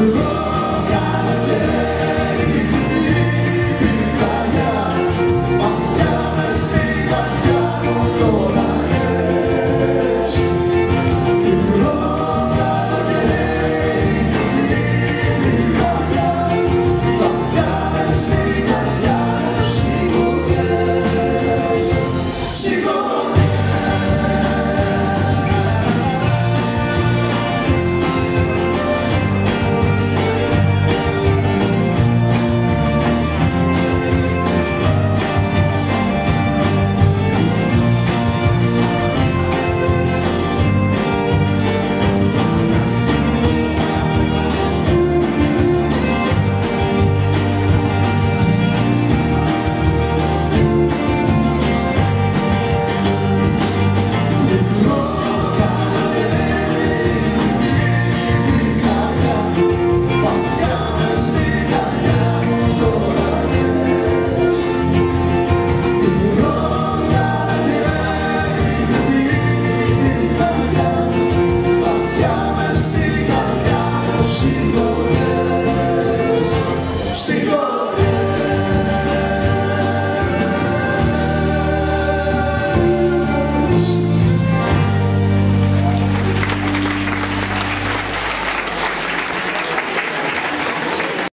Lord.